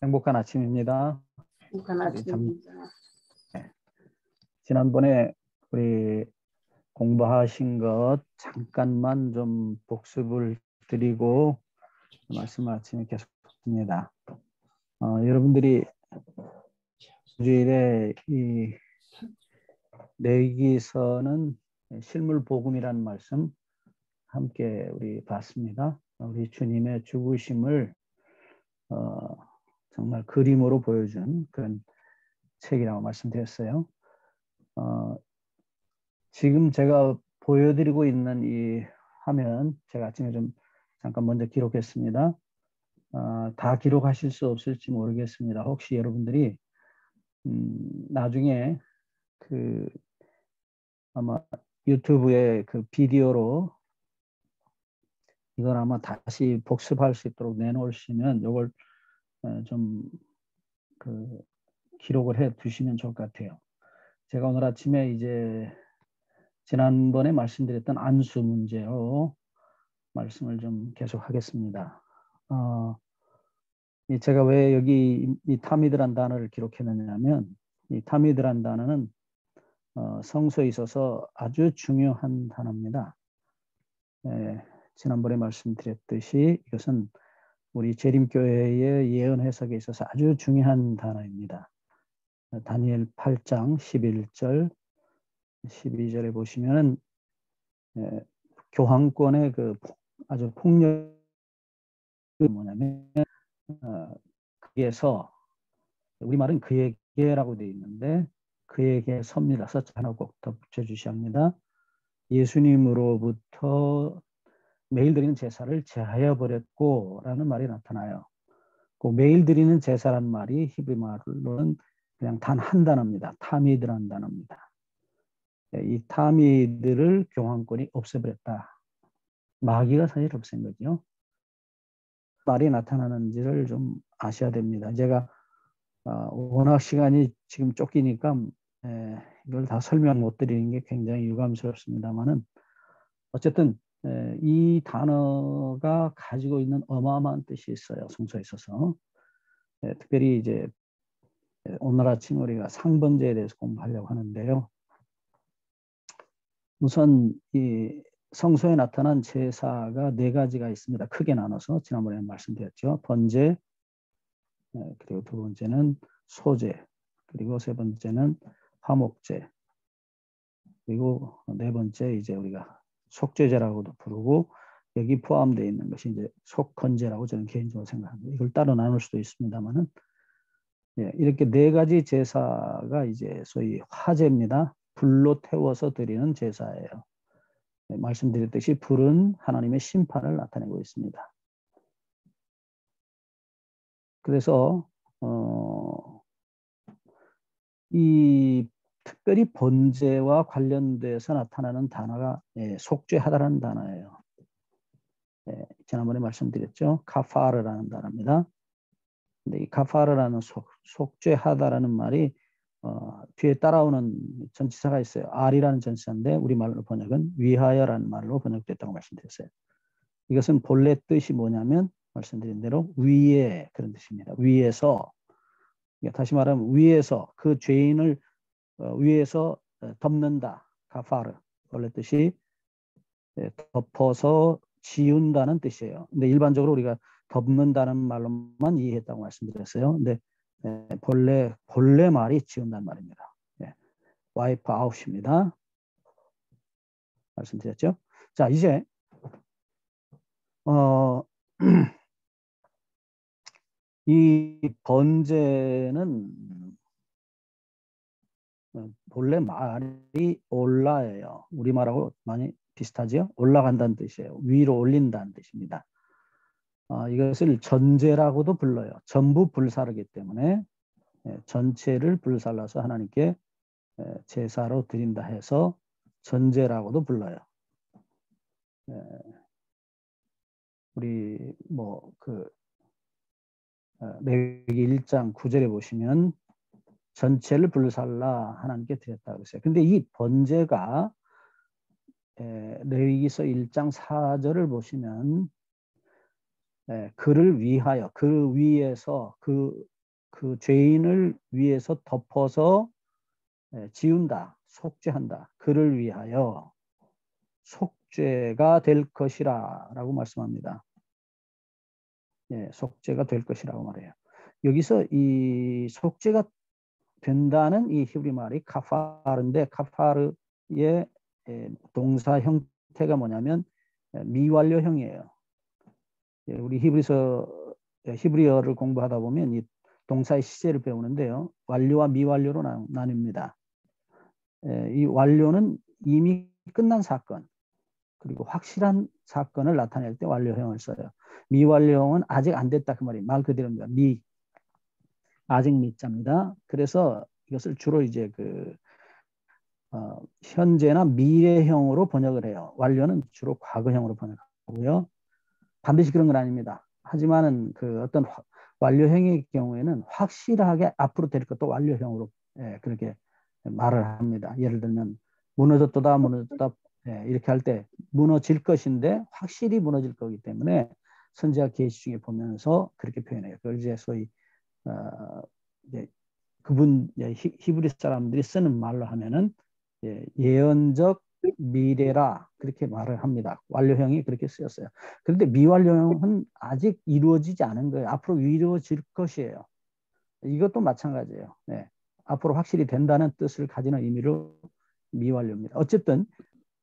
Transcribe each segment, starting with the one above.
행복한 아침입니다. 행복한 아침입니다. 네. 지난번에 우리 공부하신 것 잠깐만 좀 복습을 드리고 말씀을 아침에 계속합니다. 어, 여러분들이 주일에 이 내기서는 실물 복음이라는 말씀 함께 우리 봤습니다. 우리 주님의 죽으심을 어, 정말 그림으로 보여준 그런 책이라고 말씀드렸어요. 어, 지금 제가 보여드리고 있는 이 화면 제가 아침에 좀 잠깐 먼저 기록했습니다. 어, 다 기록하실 수 없을지 모르겠습니다. 혹시 여러분들이 음, 나중에 그 아마 유튜브에 그 비디오로 이걸 아마 다시 복습할 수 있도록 내놓으시면 이걸 어, 좀 그 기록을 해 두시면 좋을 것 같아요. 제가 오늘 아침에 이제 지난번에 말씀드렸던 안수 문제로 말씀을 좀 계속 하겠습니다. 어, 제가 왜 여기 이 타미드란 단어를 기록했느냐면 이 타미드란 단어는 어, 성서에 있어서 아주 중요한 단어입니다. 예, 지난번에 말씀드렸듯이 이것은 우리 재림교회의 예언 해석에 있어서 아주 중요한 단어입니다. 다니엘 8장 11절 12절에 보시면은 예, 교황권의 그 아주 폭력 뭐냐면 어, 그에서 우리말은 그에게라고 되어 있는데 그에게 섭니다. 서자 하나 꼭 덧붙여 주셔야 합니다. 예수님으로부터 매일 드리는 제사를 제하여 버렸고 라는 말이 나타나요. 그 매일 드리는 제사란 말이 히브리 말로는 그냥 단 한 단어입니다. 타미드란 단어입니다. 예, 이 타미드를 교황권이 없애버렸다. 마귀가 사실 없앤 거죠. 말이 나타나는지를 좀 아셔야 됩니다. 제가 어, 워낙 시간이 지금 쫓기니까 에, 이걸 다 설명 못 드리는 게 굉장히 유감스럽습니다만은 어쨌든 에, 이 단어가 가지고 있는 어마어마한 뜻이 있어요. 성서에 있어서 에, 특별히 이제 오늘 아침 우리가 상번제에 대해서 공부하려고 하는데요. 우선 이 성소에 나타난 제사가 네 가지가 있습니다. 크게 나눠서 지난번에 말씀드렸죠. 번제, 그리고 두 번째는 소제, 그리고 세 번째는 화목제, 그리고 네 번째 이제 우리가 속죄제라고도 부르고 여기 포함되어 있는 것이 이제 속건제라고 저는 개인적으로 생각합니다. 이걸 따로 나눌 수도 있습니다만은 예, 이렇게 네 가지 제사가 이제 소위 화제입니다. 불로 태워서 드리는 제사예요. 네, 말씀드렸듯이 불은 하나님의 심판을 나타내고 있습니다. 그래서 어, 이 특별히 번제와 관련돼서 나타나는 단어가 예, 속죄하다라는 단어예요. 예, 지난번에 말씀드렸죠. 카파르라는 단어입니다. 근데 이 카파르라는 속, 속죄하다라는 말이 어, 뒤에 따라오는 전치사가 있어요. R이라는 전치사인데 우리말로 번역은 위하여라는 말로 번역됐다고 말씀드렸어요. 이것은 본래 뜻이 뭐냐면 말씀드린 대로 위에 그런 뜻입니다. 위에서 다시 말하면 위에서 그 죄인을 어, 위에서 어, 덮는다. 가파르 원래 뜻이 예, 덮어서 지운다는 뜻이에요. 근데 일반적으로 우리가 덮는다는 말로만 이해했다고 말씀드렸어요. 근데 네, 본래 본래 말이 지운단 말입니다. 네, 와이프 아웃입니다. 말씀드렸죠? 자 이제 어, 이 번제는 본래 말이 올라예요. 우리말하고 많이 비슷하죠? 올라간다는 뜻이에요. 위로 올린다는 뜻입니다. 어, 이것을 전제라고도 불러요. 전부 불사르기 때문에 예, 전체를 불살라서 하나님께 예, 제사로 드린다 해서 전제라고도 불러요. 예, 우리 뭐그 어, 레위기 1장 9절에 보시면 전체를 불살라 하나님께 드렸다고 했어요. 근데 이 번제가 레위기서 1장 4절을 보시면 예, 그를 위하여 그 위에서 그, 그 죄인을 위해서 덮어서 예, 지운다, 속죄한다. 그를 위하여 속죄가 될 것이라 라고 말씀합니다. 예, 속죄가 될 것이라고 말해요. 여기서 이 속죄가 된다는 이 히브리 말이 카파르인데 카파르의 예, 동사 형태가 뭐냐면 예, 미완료형이에요. 예, 우리 히브리서 히브리어를 공부하다 보면 이 동사의 시제를 배우는데요. 완료와 미완료로 나뉩니다. 이 완료는 이미 끝난 사건 그리고 확실한 사건을 나타낼 때 완료형을 써요. 미완료형은 아직 안 됐다 그 말이 말 그대로입니다. 미 아직 미자입니다. 그래서 이것을 주로 이제 그 어, 현재나 미래형으로 번역을 해요. 완료는 주로 과거형으로 번역하고요. 반드시 그런 건 아닙니다. 하지만은 그 어떤 완료형의 경우에는 확실하게 앞으로 될 것도 완료형으로 예, 그렇게 말을 합니다. 예를 들면 무너졌다 무너졌다 예, 이렇게 할 때 무너질 것인데 확실히 무너질 거기 때문에 선지자 계시 중에 보면서 그렇게 표현해요. 그걸 이제 소위 어, 이제 그분 히브리 사람들이 쓰는 말로 하면은 예, 예언적 미래라 그렇게 말을 합니다. 완료형이 그렇게 쓰였어요. 그런데 미완료형은 아직 이루어지지 않은 거예요. 앞으로 이루어질 것이에요. 이것도 마찬가지예요. 네. 앞으로 확실히 된다는 뜻을 가지는 의미로 미완료입니다. 어쨌든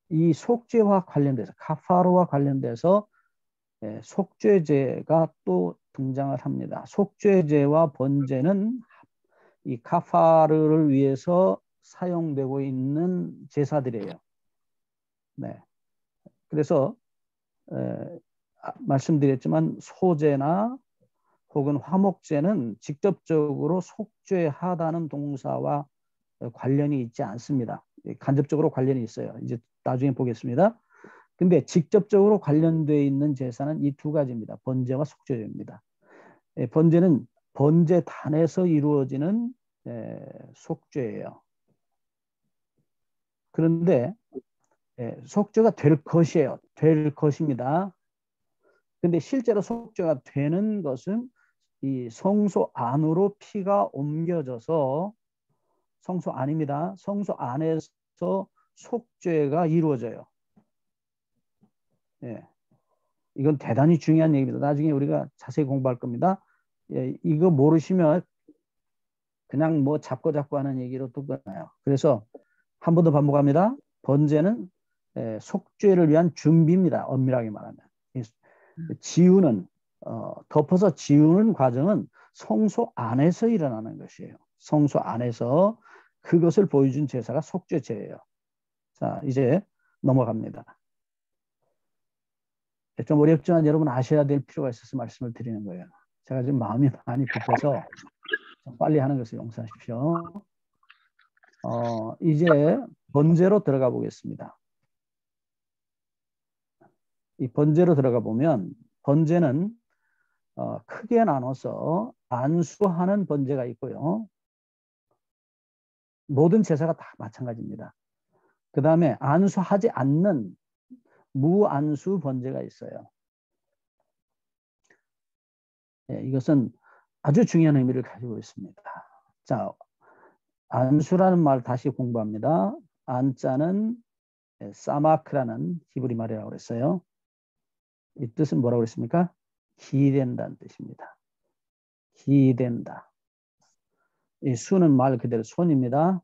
이 속죄와 관련돼서 카파로와 관련돼서 예, 속죄제가 또 등장을 합니다. 속죄제와 번제는 이 카파르를 위해서 사용되고 있는 제사들이에요. 네. 그래서 에, 아, 말씀드렸지만 소제나 혹은 화목제는 직접적으로 속죄하다는 동사와 관련이 있지 않습니다. 간접적으로 관련이 있어요. 이제 나중에 보겠습니다. 근데 직접적으로 관련되어 있는 제사는 이 두 가지입니다. 번제와 속죄제입니다. 예, 번제는 번제 단에서 이루어지는 예, 속죄예요. 그런데 예, 속죄가 될 것이에요. 될 것입니다. 근데 실제로 속죄가 되는 것은 이 성소 안으로 피가 옮겨져서 성소 안입니다. 성소 안에서 속죄가 이루어져요. 예. 이건 대단히 중요한 얘기입니다. 나중에 우리가 자세히 공부할 겁니다. 예, 이거 모르시면 그냥 뭐 잡고 잡고 하는 얘기로 또 끝나요. 그래서 한 번 더 반복합니다. 번제는 예, 속죄를 위한 준비입니다. 엄밀하게 말하면. 지우는 어, 덮어서 지우는 과정은 성소 안에서 일어나는 것이에요. 성소 안에서 그것을 보여준 제사가 속죄제예요. 자, 이제 넘어갑니다. 좀 어렵지만 여러분 아셔야 될 필요가 있어서 말씀을 드리는 거예요. 제가 지금 마음이 많이 급해서 빨리 하는 것을 용서하십시오. 어, 이제 번제로 들어가 보겠습니다. 이 번제로 들어가 보면 번제는 어, 크게 나눠서 안수하는 번제가 있고요. 모든 제사가 다 마찬가지입니다. 그 다음에 안수하지 않는 무안수 번제가 있어요. 예, 이것은 아주 중요한 의미를 가지고 있습니다. 자, 안수라는 말 다시 공부합니다. 안자는 예, 사마크라는 히브리 말이라고 그랬어요. 이 뜻은 뭐라고 그랬습니까? 기된다는 뜻입니다. 기된다. 이 수는 말 그대로 손입니다.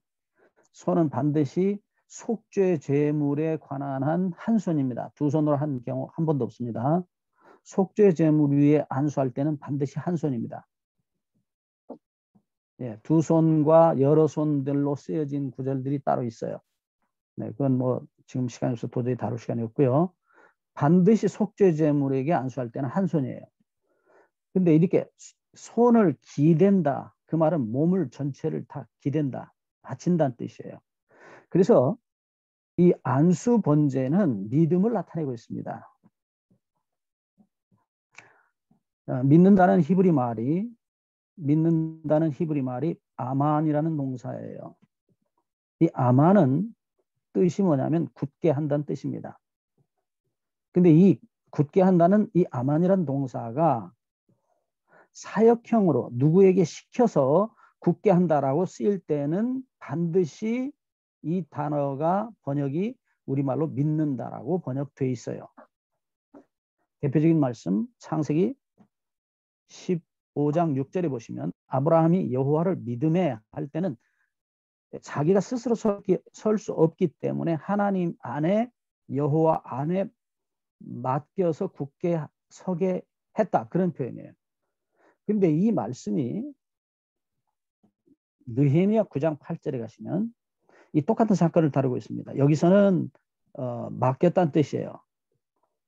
손은 반드시 속죄 제물에 관한 한 손입니다. 두 손으로 한 경우 한 번도 없습니다. 속죄 제물 위에 안수할 때는 반드시 한 손입니다. 예, 두 손과 여러 손들로 쓰여진 구절들이 따로 있어요. 네, 그건 뭐 지금 시간이 없어 도저히 다룰 시간이 없고요. 반드시 속죄 제물에게 안수할 때는 한 손이에요. 근데 이렇게 손을 기댄다. 그 말은 몸을 전체를 다 기댄다. 바친다는 뜻이에요. 그래서 이 안수 번제는 믿음을 나타내고 있습니다. 어, 믿는다는 히브리 말이 믿는다는 히브리 말이 아만이라는 동사예요. 이 아만은 뜻이 뭐냐면 굳게 한다는 뜻입니다. 근데 이 굳게 한다는 이 아만이란 동사가 사역형으로 누구에게 시켜서 굳게 한다라고 쓰일 때는 반드시 이 단어가 번역이 우리말로 믿는다라고 번역돼 있어요. 대표적인 말씀 창세기 15장 6절에 보시면 아브라함이 여호와를 믿음에 할 때는 자기가 스스로 설 수 없기 때문에 하나님 안에 여호와 안에 맡겨서 굳게 서게 했다 그런 표현이에요. 근데 이 말씀이 느헤미야 9장 8절에 가시면 이 똑같은 사건을 다루고 있습니다. 여기서는 어, 맡겼다는 뜻이에요.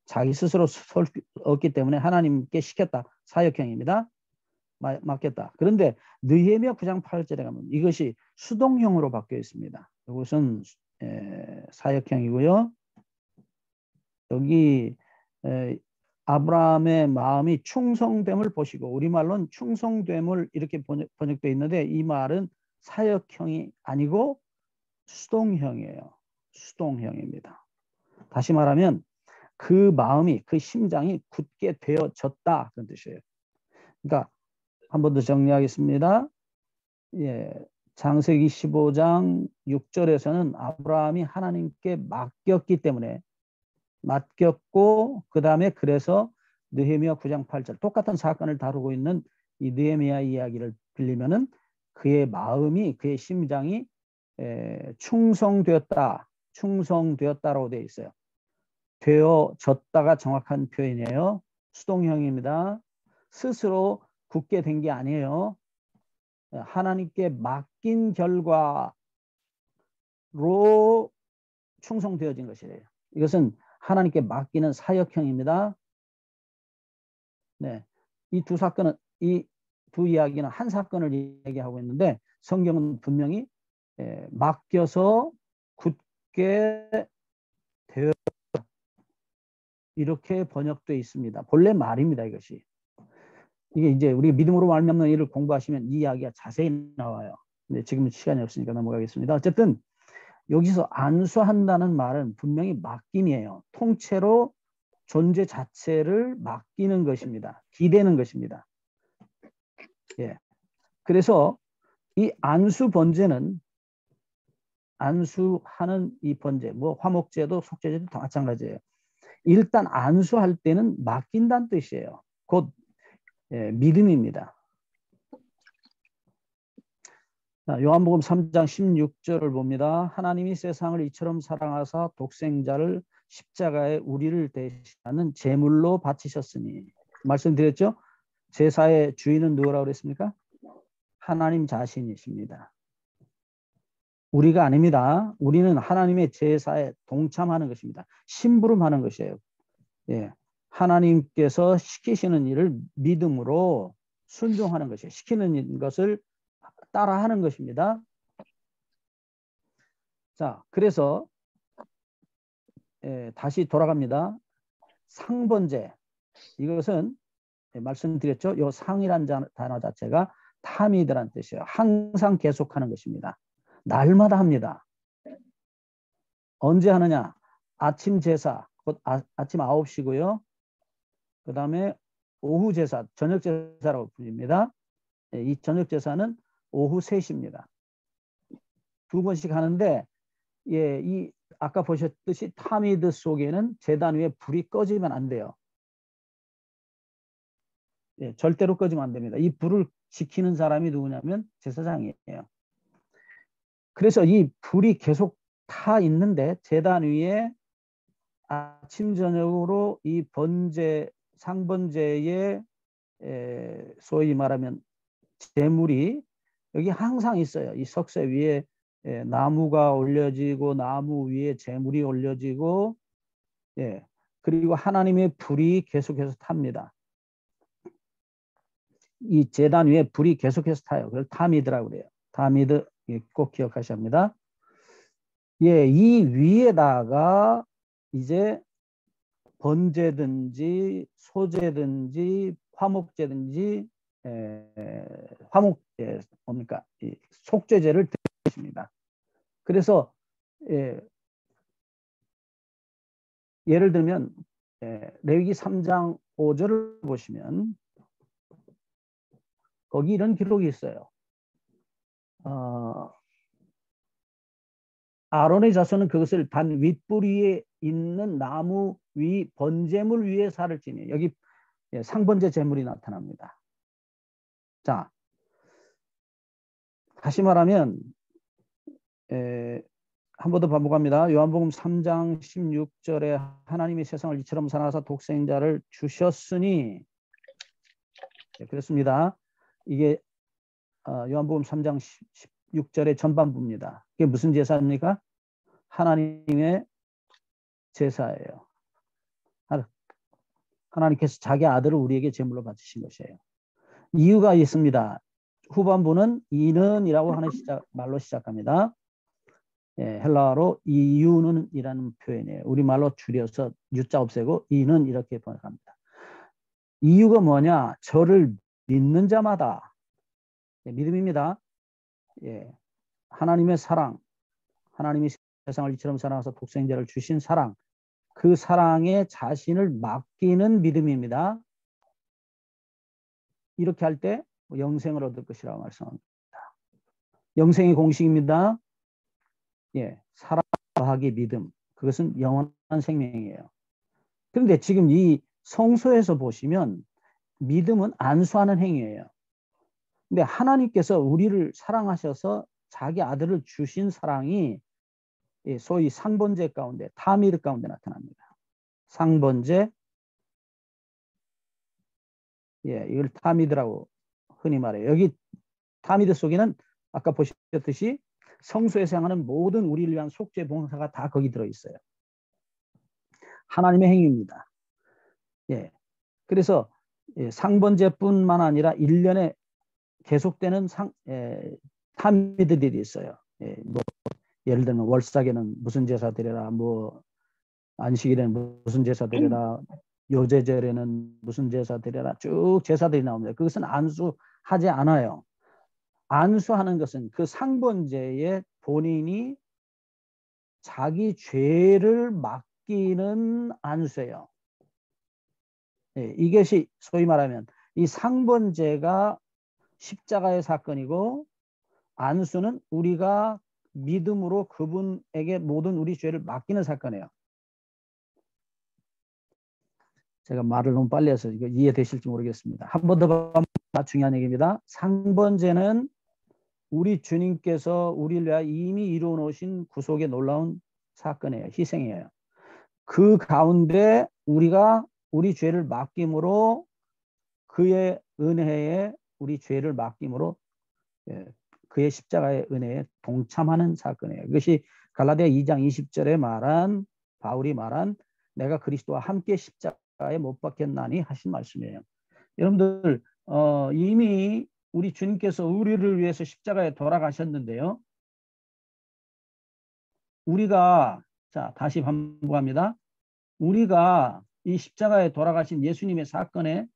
자기 스스로 설 없기 때문에 하나님께 시켰다. 사역형입니다. 마, 맡겼다. 그런데 느헤미야 9장 8절에 가면 이것이 수동형으로 바뀌어 있습니다. 이것은 에, 사역형이고요. 여기 에, 아브라함의 마음이 충성됨을 보시고 우리말로는 충성됨을 이렇게 번역, 번역되어 있는데 이 말은 사역형이 아니고 수동형이에요. 수동형입니다. 다시 말하면 그 마음이 그 심장이 굳게 되어졌다 그런 뜻이에요. 그러니까 한 번 더 정리하겠습니다. 예, 장세기 15장 6절에서는 아브라함이 하나님께 맡겼기 때문에 맡겼고 그 다음에 그래서 느헤미야 9장 8절 똑같은 사건을 다루고 있는 이 느헤미야 이야기를 빌리면은 그의 마음이 그의 심장이 에, 충성되었다 충성되었다라고 되어 있어요. 되어졌다가 정확한 표현이에요. 수동형입니다. 스스로 굳게 된 게 아니에요. 하나님께 맡긴 결과로 충성되어진 것이래요. 이것은 하나님께 맡기는 사역형입니다. 네. 이 두 사건은, 이 두 이야기는 한 사건을 얘기하고 있는데 성경은 분명히 예, 맡겨서 굳게 되어 이렇게 번역되어 있습니다. 본래 말입니다. 이것이. 이게 이제 우리 믿음으로 말미암는 일을 공부하시면 이 이야기가 자세히 나와요. 근데 지금 시간이 없으니까 넘어가겠습니다. 어쨌든 여기서 안수한다는 말은 분명히 맡김이에요. 통째로 존재 자체를 맡기는 것입니다. 기대는 것입니다. 예. 그래서 이 안수 번제는 안수하는 이 번제, 뭐 화목제도 속죄제도 다 마찬가지예요. 일단 안수할 때는 맡긴다는 뜻이에요. 곧 예, 믿음입니다. 요한복음 3장 16절을 봅니다. 하나님이 세상을 이처럼 사랑하사 독생자를 십자가에 우리를 대신하는 제물로 바치셨으니 말씀드렸죠? 제사의 주인은 누구라고 그랬습니까? 하나님 자신이십니다. 우리가 아닙니다. 우리는 하나님의 제사에 동참하는 것입니다. 심부름하는 것이에요. 예. 하나님께서 시키시는 일을 믿음으로 순종하는 것이에요. 시키는 것을 따라하는 것입니다. 자, 그래서 예, 다시 돌아갑니다. 상번제 이것은 예, 말씀드렸죠. 요 상이란 단어 자체가 탐이드란 뜻이에요. 항상 계속하는 것입니다. 날마다 합니다. 언제 하느냐? 아침 제사, 곧 아, 침 9시고요. 그 다음에 오후 제사, 저녁 제사라고 불립니다. 예, 이 저녁 제사는 오후 3시입니다. 두 번씩 하는데 예, 이 아까 보셨듯이 타미드 속에는 재단 위에 불이 꺼지면 안 돼요. 예, 절대로 꺼지면 안 됩니다. 이 불을 지키는 사람이 누구냐면 제사장이에요. 그래서 이 불이 계속 타 있는데 재단 위에 아침 저녁으로 이 번제 상번제의 에, 소위 말하면 재물이 여기 항상 있어요. 이 석쇠 위에 예, 나무가 올려지고 나무 위에 재물이 올려지고 예, 그리고 하나님의 불이 계속해서 탑니다. 이 재단 위에 불이 계속해서 타요. 그걸 타미드라고 그래요. 타미드 꼭 기억하셔야 합니다. 예, 이 위에다가 이제 번제든지 소제든지 화목제든지 에, 화목 예, 뭡니까 이 속죄제를 드립니다. 그래서 예, 예를 들면 예, 레위기 3장 5절을 보시면 거기 이런 기록이 있어요. 어, 아론의 자손은 그것을 단 윗부리에 있는 나무 위 번제물 위에 살을 지니 여기 예, 상번제 제물이 나타납니다. 자, 다시 말하면 한 번 더 반복합니다. 요한복음 3장 16절에 하나님이 세상을 이처럼 사랑하사 독생자를 주셨으니 네, 그렇습니다. 이게 어, 요한복음 3장 16절의 전반부입니다. 이게 무슨 제사입니까? 하나님의 제사예요. 하나님께서 자기 아들을 우리에게 제물로 바치신 것이에요. 이유가 있습니다. 후반부는 이는이라고 하는 시작, 말로 시작합니다. 예, 헬라어로 이유는 이라는 표현이에요. 우리 말로 줄여서 유자 없애고 이는 이렇게 번역합니다. 이유가 뭐냐? 저를 믿는 자마다 예, 믿음입니다. 예, 하나님의 사랑, 하나님이 세상을 이처럼 사랑해서 독생자를 주신 사랑, 그 사랑에 자신을 맡기는 믿음입니다. 이렇게 할 때 영생을 얻을 것이라고 말씀합니다. 영생의 공식입니다. 예, 사랑하기 믿음. 그것은 영원한 생명이에요. 그런데 지금 이 성소에서 보시면 믿음은 안수하는 행위예요. 근데 하나님께서 우리를 사랑하셔서 자기 아들을 주신 사랑이 소위 상번제 가운데 타미드 가운데 나타납니다. 상번제 예, 이걸 타미드라고 흔히 말해요. 여기 타미드 속에는 아까 보셨듯이 성소에서 행하는 모든 우리를 위한 속죄 봉사가 다 거기 들어 있어요. 하나님의 행위입니다. 예. 그래서 예, 상번제뿐만 아니라 1년에 계속되는 상, 예, 타미드들이 있어요. 예, 뭐 예를 들면 월삭에는 무슨 제사 드려라, 뭐 안식일에는 무슨 제사 드려라, 요제절에는 무슨 제사 드려라 쭉 제사들이 나옵니다. 그것은 안수하지 않아요. 안수하는 것은 그 상번제에 본인이 자기 죄를 맡기는 안수예요. 예, 이것이 소위 말하면 이 상번제가 십자가의 사건이고 안수는 우리가 믿음으로 그분에게 모든 우리 죄를 맡기는 사건이에요. 제가 말을 너무 빨리 해서 이거 이해되실지 모르겠습니다. 한 번 더 중요한 얘기입니다. 상번제는 우리 주님께서 우리를 위하여 이미 이루어 놓으신 구속의 놀라운 사건이에요. 희생이에요. 그 가운데 우리가 우리 죄를 맡김으로 그의 은혜에 우리 죄를 맡김으로 예, 그의 십자가의 은혜에 동참하는 사건이에요. 그것이 갈라디아 2장 20절에 말한 바울이 말한 내가 그리스도와 함께 십자가에 못 박혔나니 하신 말씀이에요. 여러분들 어, 이미 우리 주님께서 우리를 위해서 십자가에 돌아가셨는데요. 우리가 자 다시 반복합니다. 우리가 이 십자가에 돌아가신 예수님의 사건에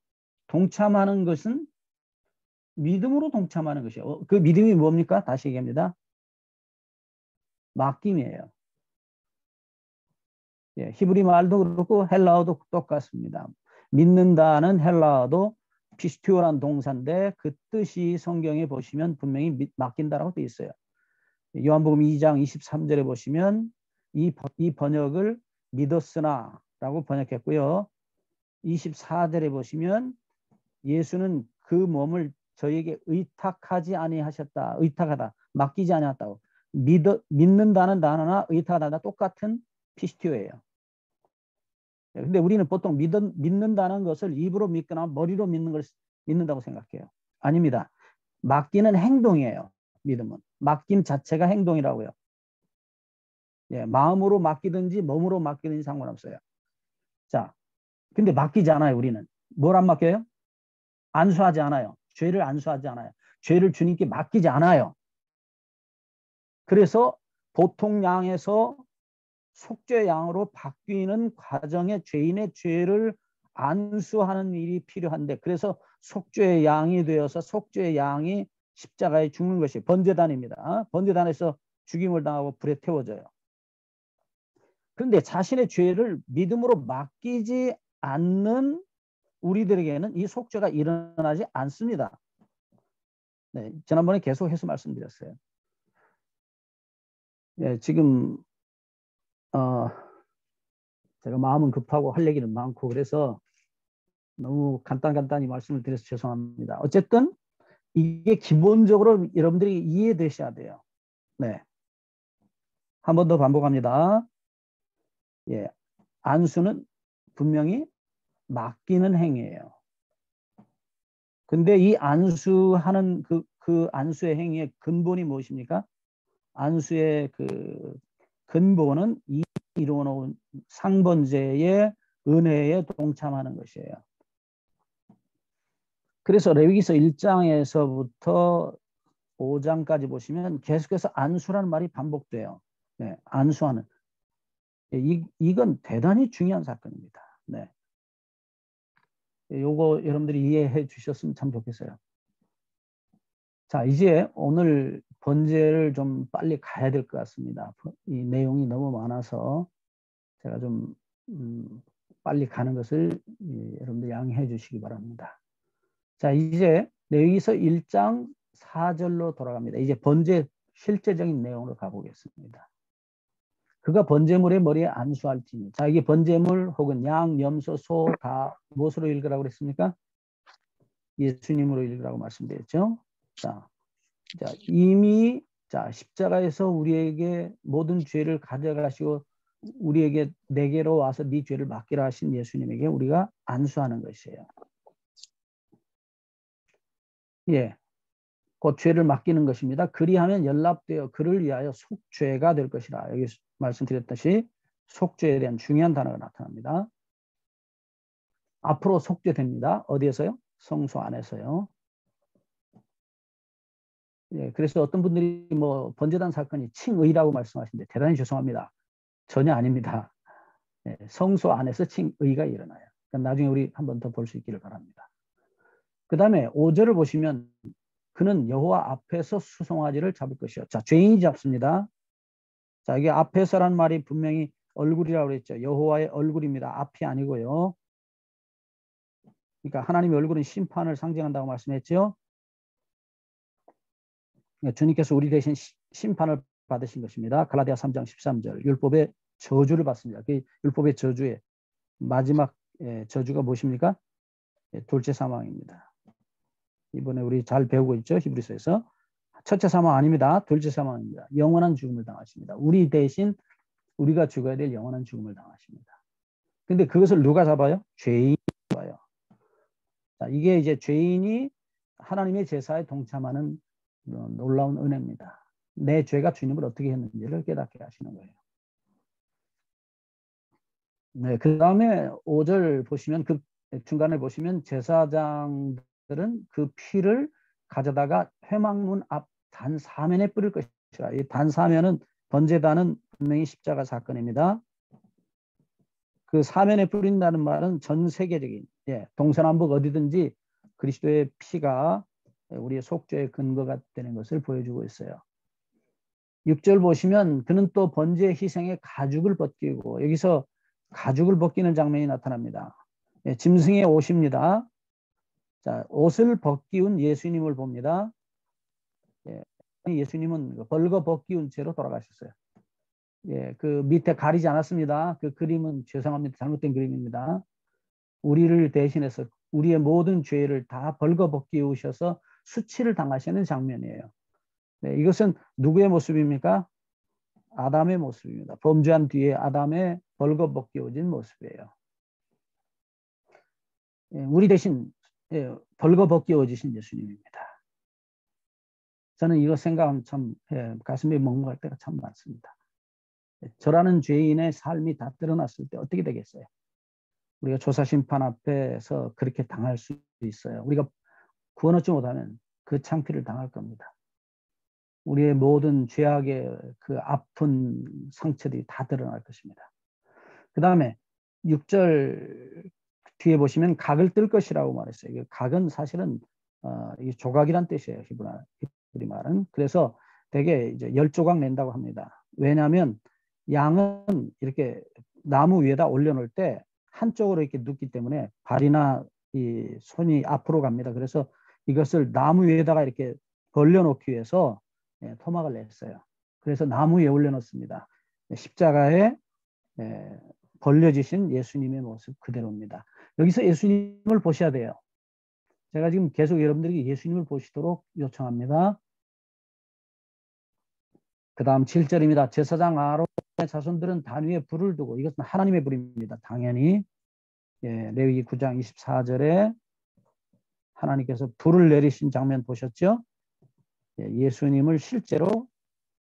동참하는 것은 믿음으로 동참하는 것이에요. 어, 그 믿음이 뭡니까? 다시 얘기합니다. 맡김이에요. 예, 히브리 말도 그렇고 헬라어도 똑같습니다. 믿는다는 헬라어도 피스티오란 동사인데 그 뜻이 성경에 보시면 분명히 맡긴다라고 되어 있어요. 요한복음 2장 23절에 보시면 이, 이 번역을 믿었으나 라고 번역했고요. 24절에 보시면 예수는 그 몸을 저에게 의탁하지 아니하셨다. 의탁하다. 맡기지 아니했다고. 믿 믿는다는 단어나 의탁하다 똑같은 피스티오예요. 근데 우리는 보통 믿, 믿는다는 것을 입으로 믿거나 머리로 믿는 걸 믿는다고 생각해요. 아닙니다. 맡기는 행동이에요. 믿음은. 맡김 자체가 행동이라고요. 예, 마음으로 맡기든지 몸으로 맡기든지 상관없어요. 자, 근데 맡기지 않아요, 우리는. 뭘 안 맡겨요? 안수하지 않아요. 죄를 안수하지 않아요. 죄를 주님께 맡기지 않아요. 그래서 보통 양에서 속죄 양으로 바뀌는 과정에 죄인의 죄를 안수하는 일이 필요한데 그래서 속죄 양이 되어서 속죄 양이 십자가에 죽는 것이 번제단입니다. 번제단에서 죽임을 당하고 불에 태워져요. 그런데 자신의 죄를 믿음으로 맡기지 않는 우리들에게는 이 속죄가 일어나지 않습니다. 네, 지난번에 계속해서 말씀드렸어요. 네, 지금 어, 제가 마음은 급하고 할 얘기는 많고 그래서 너무 간단간단히 말씀을 드려서 죄송합니다. 어쨌든 이게 기본적으로 여러분들이 이해되셔야 돼요. 네. 한 번 더 반복합니다. 예. 안수는 분명히 맡기는 행위예요. 근데 이 안수하는 그, 그 안수의 행위의 근본이 무엇입니까? 안수의 그 근본은 이 이루어놓은 상번제의 은혜에 동참하는 것이에요. 그래서 레위기서 1장에서부터 5장까지 보시면 계속해서 안수라는 말이 반복돼요. 네, 안수하는. 이, 이건 대단히 중요한 사건입니다. 네. 요거 여러분들이 이해해 주셨으면 참 좋겠어요. 자, 이제 오늘 번제를 좀 빨리 가야 될 것 같습니다. 이 내용이 너무 많아서 제가 좀 음, 빨리 가는 것을 여러분들 양해해 주시기 바랍니다. 자, 이제 레위기서 1장 4절로 돌아갑니다. 이제 번제 실제적인 내용으로 가보겠습니다. 그가 번제물의 머리에 안수할지니. 자, 이게 번제물 혹은 양, 염소, 소 다 무엇으로 읽으라고 그랬습니까? 예수님으로 읽으라고 말씀드렸죠. 자, 자 이미 자 십자가에서 우리에게 모든 죄를 가져가시고 우리에게 내게로 와서 네 죄를 맡기라 하신 예수님에게 우리가 안수하는 것이에요. 예, 그 죄를 맡기는 것입니다. 그리하면 연락되어 그를 위하여 속죄가 될 것이라. 여기 말씀드렸듯이 속죄에 대한 중요한 단어가 나타납니다. 앞으로 속죄됩니다. 어디에서요? 성소 안에서요. 예, 그래서 어떤 분들이 뭐 번제단 사건이 칭의라고 말씀하시는데 대단히 죄송합니다. 전혀 아닙니다. 예, 성소 안에서 칭의가 일어나요. 그러니까 나중에 우리 한 번 더 볼 수 있기를 바랍니다. 그 다음에 5절을 보시면 그는 여호와 앞에서 수송아지를 잡을 것이요. 자, 죄인이 잡습니다. 자, 이게 앞에서란 말이 분명히 얼굴이라고 그랬죠. 여호와의 얼굴입니다. 앞이 아니고요. 그러니까 하나님의 얼굴은 심판을 상징한다고 말씀했죠. 그러니까 주님께서 우리 대신 심판을 받으신 것입니다. 갈라디아 3장 13절 율법의 저주를 받습니다. 그 율법의 저주의 마지막 예, 저주가 무엇입니까? 예, 둘째 사망입니다. 이번에 우리 잘 배우고 있죠. 히브리서에서 첫째 사망 아닙니다. 둘째 사망입니다. 영원한 죽음을 당하십니다. 우리 대신 우리가 죽어야 될 영원한 죽음을 당하십니다. 근데 그것을 누가 잡아요? 죄인이 잡아요. 자, 이게 이제 죄인이 하나님의 제사에 동참하는 놀라운 은혜입니다. 내 죄가 주님을 어떻게 했는지를 깨닫게 하시는 거예요. 네, 그 다음에 5절 보시면 그 중간에 보시면 제사장들은 그 피를 가져다가 회막문 앞 단 사면에 뿌릴 것이라. 이 단 사면은 번제단은 분명히 십자가 사건입니다. 그 사면에 뿌린다는 말은 전 세계적인 예, 동서남북 어디든지 그리스도의 피가 우리의 속죄의 근거가 되는 것을 보여주고 있어요. 6절 보시면 그는 또 번제 희생의 가죽을 벗기고 여기서 가죽을 벗기는 장면이 나타납니다. 예, 짐승의 옷입니다. 자, 옷을 벗기운 예수님을 봅니다. 예, 예수님은 벌거 벗기운 채로 돌아가셨어요. 예, 그 밑에 가리지 않았습니다. 그 그림은 죄송합니다. 잘못된 그림입니다. 우리를 대신해서 우리의 모든 죄를 다 벌거 벗기우셔서 수치를 당하시는 장면이에요. 네, 이것은 누구의 모습입니까? 아담의 모습입니다. 범죄한 뒤에 아담의 벌거벗겨진 모습이에요. 예, 우리 대신 예, 벌거벗겨지신 예수님입니다. 저는 이거 생각하면 참 예, 가슴이 멍할 때가 참 많습니다. 저라는 죄인의 삶이 다 드러났을 때 어떻게 되겠어요? 우리가 조사 심판 앞에서 그렇게 당할 수 있어요. 우리가 구원 얻지 못하면 그 창피를 당할 겁니다. 우리의 모든 죄악의 그 아픈 상처들이 다 드러날 것입니다. 그 다음에 6절 뒤에 보시면 각을 뜰 것이라고 말했어요. 각은 사실은 어, 이 조각이란 뜻이에요. 히브 리 말은. 그래서 되게 이제 열 조각 낸다고 합니다. 왜냐하면 양은 이렇게 나무 위에다 올려놓을 때 한쪽으로 이렇게 눕기 때문에 발이나 이 손이 앞으로 갑니다. 그래서 이것을 나무 위에다가 이렇게 벌려놓기 위해서 예, 토막을 냈어요. 그래서 나무 위에 올려놓습니다. 십자가에 예, 벌려지신 예수님의 모습 그대로입니다. 여기서 예수님을 보셔야 돼요. 제가 지금 계속 여러분들이 예수님을 보시도록 요청합니다. 그 다음 7절입니다. 제사장 아론의 자손들은 단 위에 불을 두고 이것은 하나님의 불입니다. 당연히 예, 레위기 9장 24절에 하나님께서 불을 내리신 장면 보셨죠? 예, 수님을 실제로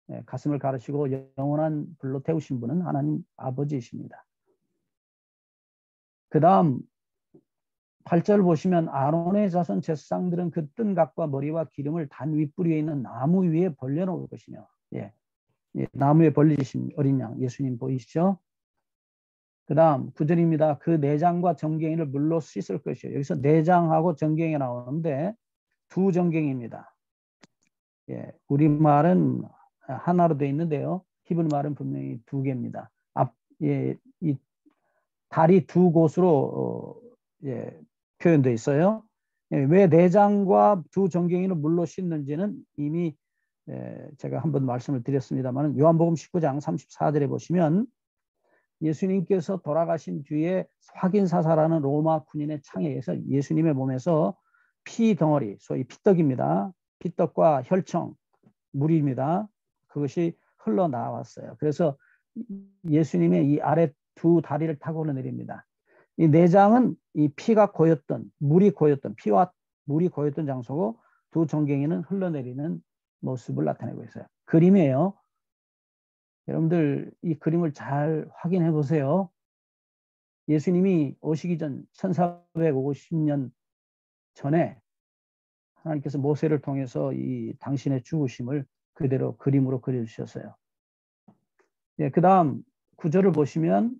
예, 가슴을 가르시고 영원한 불로 태우신 분은 하나님 아버지이십니다. 그 다음 8절 보시면 아론의 자손 제사장들은 그 뜬 각과 머리와 기름을 단 윗뿌리에 있는 나무 위에 벌려놓을 것이며 예, 예, 나무에 벌리신 어린 양 예수님 보이시죠? 그 다음 구절입니다. 그 내장과 정갱이를 물로 씻을 것이요. 여기서 내장하고 정갱이 나오는데 두 정갱입니다. 예, 우리말은 하나로 되어 있는데요. 히브리 말은 분명히 두 개입니다. 앞, 예, 이 다리 두 곳으로 어, 예, 표현되어 있어요. 예, 왜 내장과 두 정경이는 물로 씻는지는 이미 예, 제가 한번 말씀을 드렸습니다만 요한복음 19장 34절에 보시면 예수님께서 돌아가신 뒤에 확인 사사라는 로마 군인의 창에 의해서 예수님의 몸에서 피 덩어리, 소위 피떡입니다. 피떡과 혈청, 물입니다. 그것이 흘러나왔어요. 그래서 예수님의 이 아래 두 다리를 타고 흘러내립니다. 이 내장은 이 피가 고였던, 물이 고였던, 피와 물이 고였던 장소고 두 정갱이는 흘러내리는 모습을 나타내고 있어요. 그림이에요. 여러분들 이 그림을 잘 확인해 보세요. 예수님이 오시기 전 1450년 전에 하나님께서 모세를 통해서 이 당신의 죽으심을 그대로 그림으로 그려주셨어요. 예, 그 다음 구절을 보시면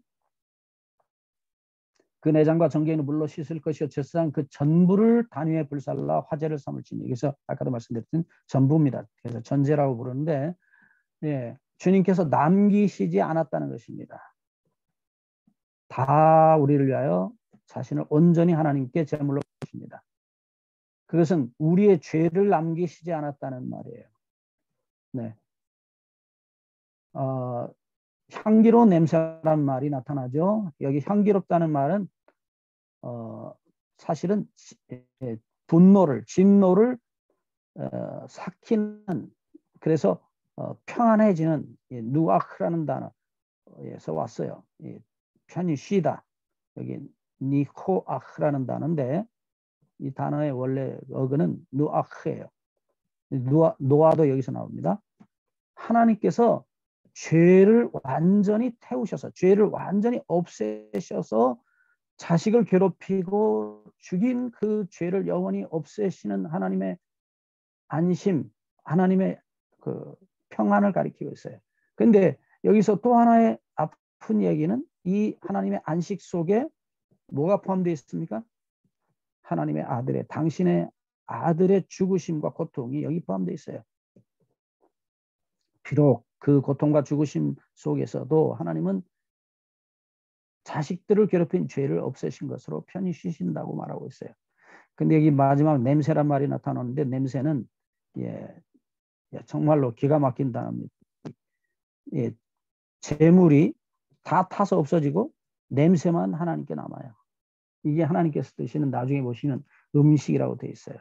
그 내장과 정계는 물로 씻을 것이요 제사장 그 전부를 단위에 불살라 화제를 삼을지니 여기서 아까도 말씀드렸던 전부입니다. 그래서 전제라고 부르는데 예, 주님께서 남기시지 않았다는 것입니다. 다 우리를 위하여 자신을 온전히 하나님께 제물로 주십니다. 그것은 우리의 죄를 남기시지 않았다는 말이에요. 네. 어, 향기로운 냄새란 말이 나타나죠. 여기 향기롭다는 말은 어, 사실은 예, 분노를, 진노를 어, 삭히는 그래서 어, 평안해지는 예, 누아크라는 단어에서 왔어요. 예, 편히 쉬다. 여기 니코아크라는 단어인데 이 단어의 원래 어근은 누아크예요. 노아, 노아도 여기서 나옵니다. 하나님께서 죄를 완전히 태우셔서 죄를 완전히 없애셔서 자식을 괴롭히고 죽인 그 죄를 영원히 없애시는 하나님의 안심, 하나님의 그 평안을 가리키고 있어요. 근데 여기서 또 하나의 아픈 얘기는 이 하나님의 안식 속에 뭐가 포함되어 있습니까? 하나님의 아들의 당신의 아들의 죽으심과 고통이 여기 포함되어 있어요. 비록 그 고통과 죽으심 속에서도 하나님은 자식들을 괴롭힌 죄를 없애신 것으로 편히 쉬신다고 말하고 있어요. 근데 여기 마지막 냄새란 말이 나타나는데 냄새는 예, 예, 정말로 기가 막힌 단어입니다. 예, 재물이 다 타서 없어지고 냄새만 하나님께 남아요. 이게 하나님께서 드시는 나중에 보시면 음식이라고 되어 있어요.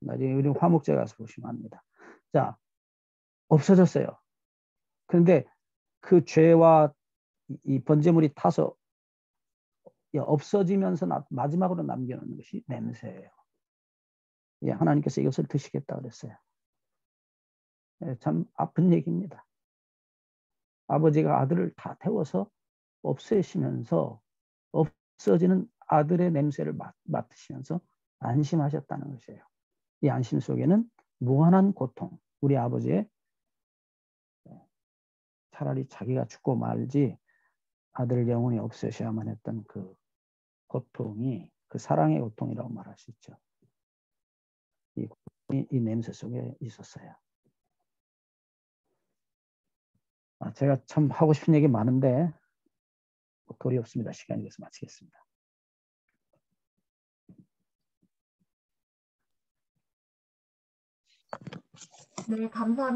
나중에 우리 화목제 가서 보시면 합니다. 자, 없어졌어요. 그런데 그 죄와 이 번제물이 타서 없어지면서 마지막으로 남겨놓는 것이 냄새예요. 예, 하나님께서 이것을 드시겠다 그랬어요. 예, 참 아픈 얘기입니다. 아버지가 아들을 다 태워서 없애시면서 없어지는 아들의 냄새를 맡, 으시면서 안심하셨다는 것이에요. 이 안심 속에는 무한한 고통, 우리 아버지의 차라리 자기가 죽고 말지 아들 영혼이 없으셔야만 했던 그 고통이 그 사랑의 고통이라고 말할 수 있죠. 이, 이, 이 냄새 속에 있었어요. 아, 제가 참 하고 싶은 얘기 많은데 뭐 도리 없습니다. 시간이 돼서 마치겠습니다. 네, 감사합니다.